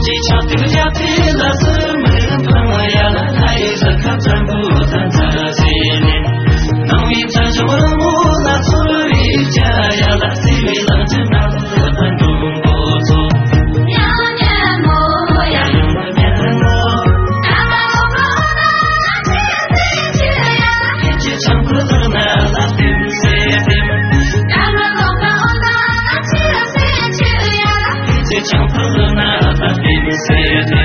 只唱。Sevdim